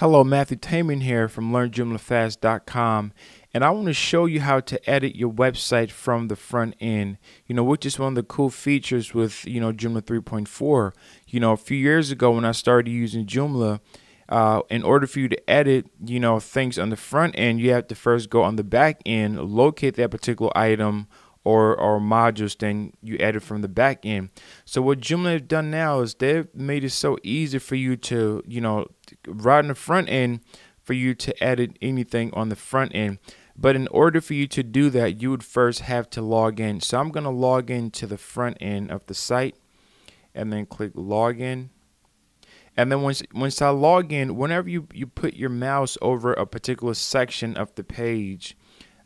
Hello, Matthew Taman here from LearnJoomlaFast.com, and I want to show you how to edit your website from the front end. You know, which is one of the cool features with you know Joomla 3.4. You know, a few years ago when I started using Joomla, uh, in order for you to edit, you know, things on the front end, you have to first go on the back end, locate that particular item or or modules then you edit from the back end. So what Joomla have done now is they've made it so easy for you to, you know, right in the front end for you to edit anything on the front end. But in order for you to do that, you would first have to log in. So I'm going to log in to the front end of the site and then click login. And then once once I log in, whenever you, you put your mouse over a particular section of the page,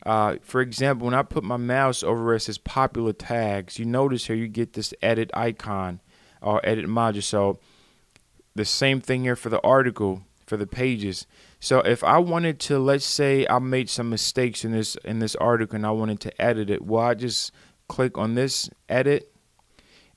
uh, for example, when I put my mouse over it says popular tags, you notice here you get this edit icon or edit module. So the same thing here for the article for the pages. So if I wanted to, let's say I made some mistakes in this in this article and I wanted to edit it, well, I just click on this edit,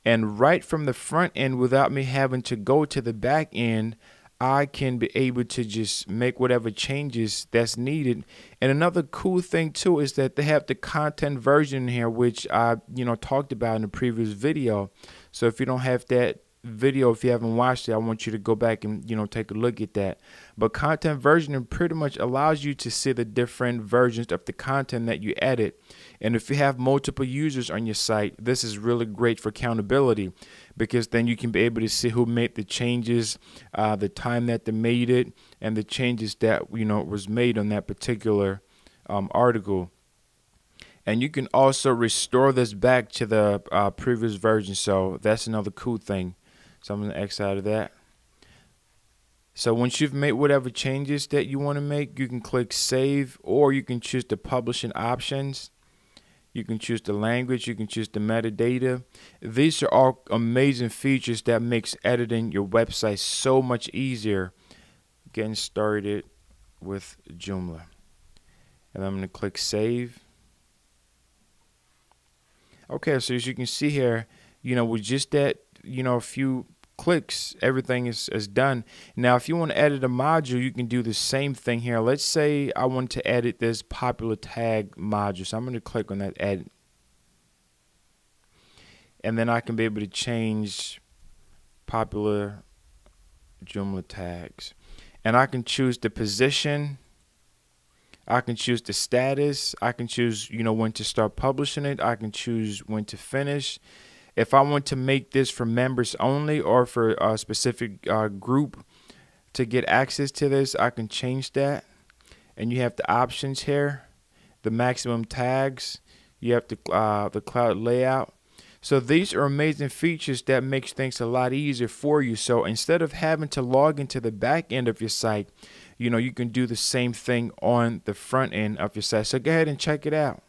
and right from the front end, without me having to go to the back end, I can be able to just make whatever changes that's needed. And another cool thing too is that they have the content version here, which I you know talked about in the previous video. So if you don't have that video if you haven't watched it i want you to go back and you know take a look at that. But content versioning pretty much allows you to see the different versions of the content that you edit. And if you have multiple users on your site this is really great for accountability because then you can be able to see who made the changes uh, the time that they made it and the changes that you know was made on that particular um, article. And you can also restore this back to the uh, previous version. So that's another cool thing so I'm going to X out of that. So once you've made whatever changes that you want to make, you can click save or you can choose the publishing options. You can choose the language, you can choose the metadata. These are all amazing features that makes editing your website so much easier. Getting started with Joomla. And I'm going to click save. Okay, so as you can see here, you know, with just that, you know, a few clicks, everything is, is done. Now, if you want to edit a module, you can do the same thing here. Let's say I want to edit this popular tag module. So I'm going to click on that edit. And then I can be able to change popular Joomla tags. And I can choose the position. I can choose the status. I can choose, you know, when to start publishing it. I can choose when to finish. If I want to make this for members only or for a specific uh, group to get access to this, I can change that. And you have the options here, the maximum tags, you have the, uh, the cloud layout. So these are amazing features that makes things a lot easier for you. So instead of having to log into the back end of your site, you know, you can do the same thing on the front end of your site. So go ahead and check it out.